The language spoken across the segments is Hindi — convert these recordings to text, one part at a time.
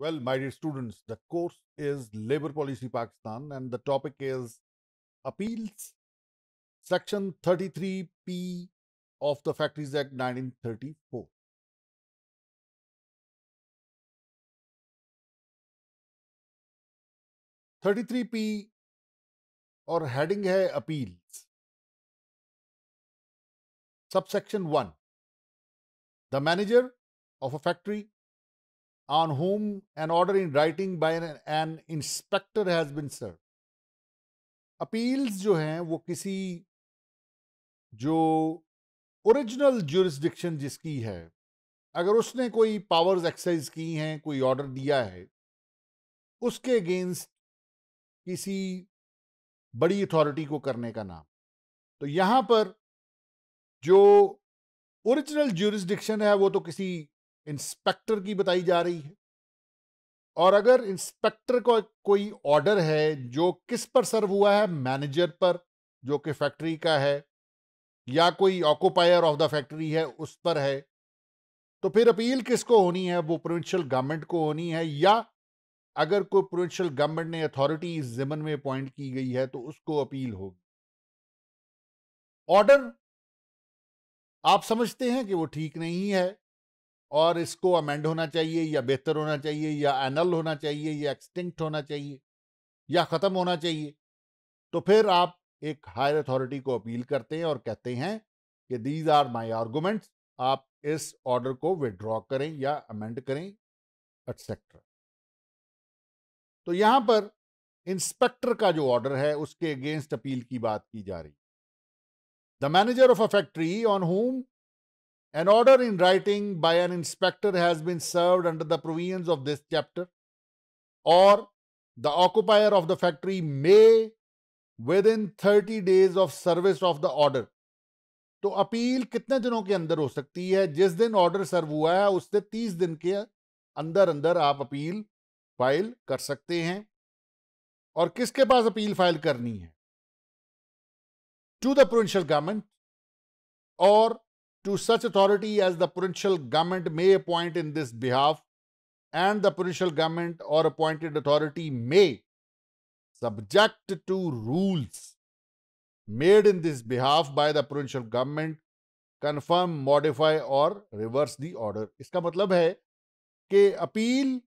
Well, my dear students, the course is Labor Policy Pakistan and the topic is Appeals, Section 33P of the Factories Act 1934. Thirty three P और हेडिंग है appeals subsection one the manager of a factory On whom an order in writing by an, an inspector has been served. Appeals जो हैं वो किसी जो ओरिजिनल ज्यूरिस्डिक्शन जिसकी है अगर उसने कोई पावर्स एक्सरसाइज की हैं कोई ऑर्डर दिया है उसके अगेंस्ट किसी बड़ी अथॉरिटी को करने का नाम तो यहाँ पर जो ओरिजिनल ज्यूरिस्डिक्शन है वो तो किसी इंस्पेक्टर की बताई जा रही है। और अगर इंस्पेक्टर को कोई ऑर्डर है जो किस पर सर्व हुआ है, मैनेजर पर, जो कि फैक्ट्री का है, या कोई ऑक्यूपायर ऑफ़ द फैक्ट्री है, उस पर है तो फिर अपील किसको होनी है? वो प्रोविंशियल गवर्नमेंट को होनी है, या अगर कोई प्रोविंशियल गवर्नमेंट ने अथॉरिटी इस जिमन में अपॉइंट की गई है तो उसको अपील होगी। ऑर्डर, आप समझते हैं कि वो ठीक नहीं है और इसको अमेंड होना चाहिए या बेहतर होना चाहिए या एनल होना चाहिए या एक्सटिंक्ट होना चाहिए या ख़त्म होना चाहिए। तो फिर आप एक हायर अथॉरिटी को अपील करते हैं और कहते हैं कि दीज आर माई आर्गूमेंट्स आप इस ऑर्डर को विड्रॉ करें या अमेंड करें एटसेट्रा तो यहाँ पर इंस्पेक्टर का जो ऑर्डर है, उसके अगेंस्ट अपील की बात की जा रही। The manager of a factory on home An order in writing by an inspector has been served under the provisions of this chapter, or the occupier of the factory may, within 30 days of service of the order, तो अपील कितने दिनों के अंदर हो सकती है जिस दिन ऑर्डर सर्व हुआ है उससे 30 दिन के अंदर अंदर आप अपील फ़ाइल कर सकते हैं और किसके पास अपील फ़ाइल करनी है टू द प्रोविंशियल गवर्नमेंट और to such authority as the provincial government may appoint in this behalf, and the provincial government or appointed authority may, subject to rules made in this behalf by the provincial government, confirm, modify or reverse the order. इसका मतलब है कि अपील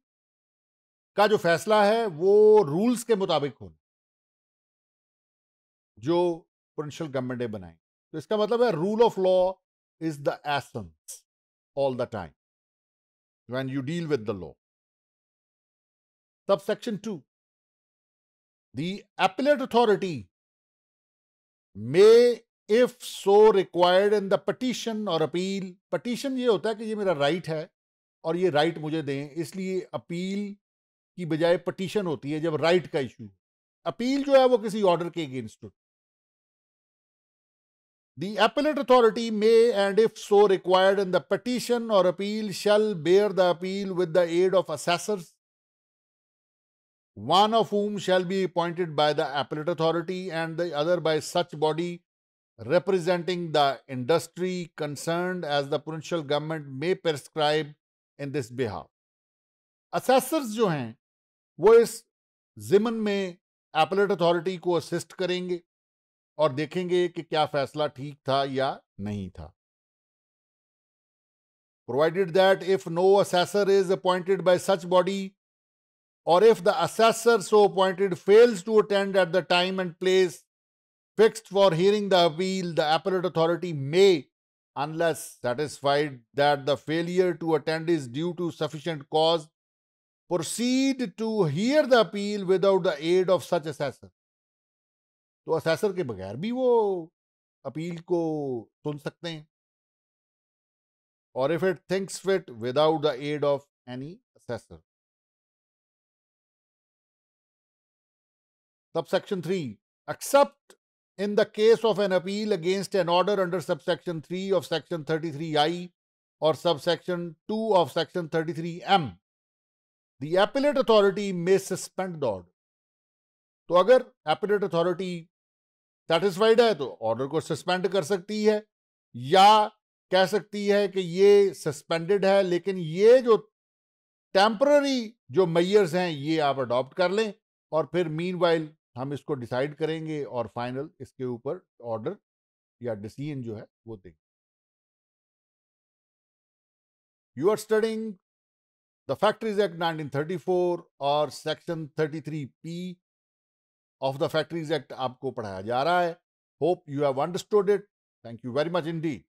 का जो फैसला है वो रूल्स के मुताबिक हो जो प्रोविंशियल गवर्नमेंट ने बनाए तो इसका मतलब है rule of law is the essence all the time when you deal with the law. Subsection 2 The appellate authority may, if so required in the petition or appeal, petition ये होता है कि ये मेरा राइट right है और ये राइट right मुझे दें इसलिए अपील की बजाय पटिशन होती है जब राइट right का इशू अपील जो है वो किसी ऑर्डर के अगेंस्ट होती The appellate authority may, and if so required in the petition or appeal, shall bear the appeal with the aid of assessors, one of whom shall be appointed by the appellate authority and the other by such body representing the industry concerned as the provincial government may prescribe in this behalf. Assessors जो हैं वो इस जिमन में appellate authority को assist करेंगे और देखेंगे कि क्या फैसला ठीक था या नहीं था। Provided that if no assessor is appointed by such body और if the assessor so appointed fails to attend at the time and place fixed for hearing the appeal the appellate authority may unless satisfied that the failure to attend is due to sufficient cause proceed to hear the appeal without the aid of such assessor तो असेसर के बगैर भी वो अपील को सुन सकते हैं। और if it thinks fit without the aid of any assessor. तब section three, except in the case of an appeal against an order under sub section three of section thirty three I और sub section two of section thirty three M. The appellate authority may suspend the order. तो अगर एपिलेट अथॉरिटी सेटिस्फाइड है तो ऑर्डर को सस्पेंड कर सकती है, या कह सकती है कि ये सस्पेंडेड है, लेकिन ये जो टेम्पररी जो मैयर्स हैं, ये आप अडॉप्ट कर लें और फिर मीन हम इसको डिसाइड करेंगे और फाइनल इसके ऊपर ऑर्डर या डिसीज़न जो है, वो देंगे। You are studying the factories act 1934 और section 33 P of the factories act आपको पढ़ाया जा रहा है। Hope you have understood it thank you very much indeed